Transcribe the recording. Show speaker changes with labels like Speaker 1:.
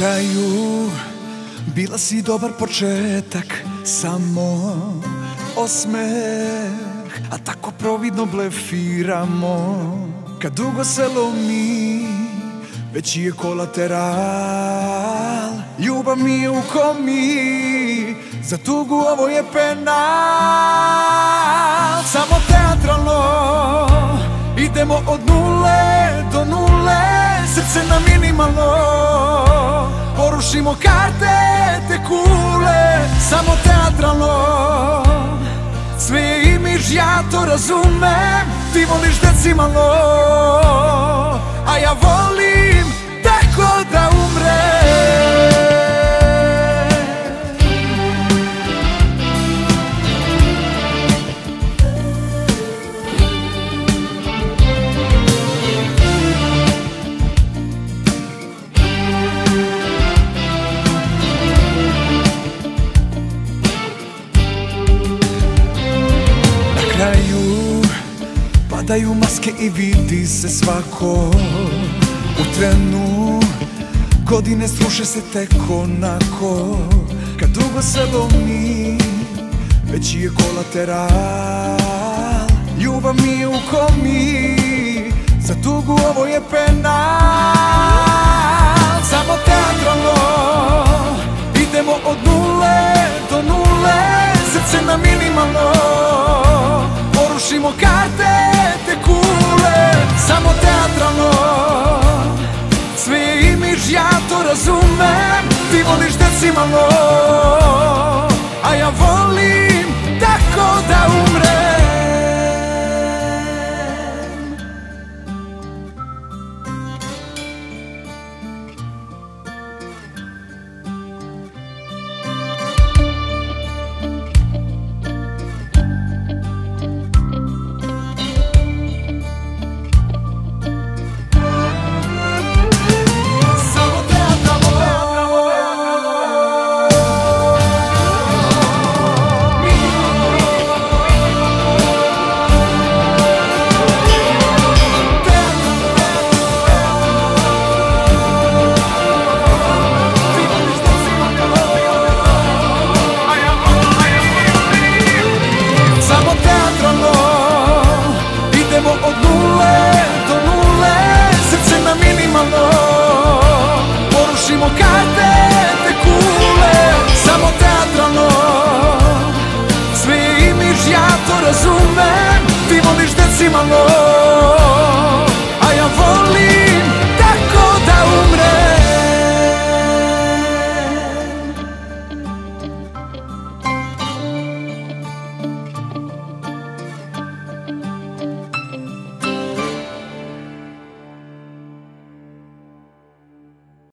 Speaker 1: kraju Bila si dobar početak Samo osmeh A tako providno blefiramo. Kad dugo se lomi Već je kolateral. Ljubav mi je u komi Za tugu ovo je penal. Samo teatralno Idemo od nule do nule Srce na minimalno Porušimo karte te kule Samo teatralno. Sve imiš, ja to razumem Ti voliš decimalno. A ja volim padaju maske i vidi se svako. U trenu godine sruše se tek onako. Kad dugo se lomi već je kolateral. Ljubav mi je u komi Za tugu ovo je penal. Samo teatralno Idemo od nule do nule. Srce na minimalno cima, amor. Ai, avô.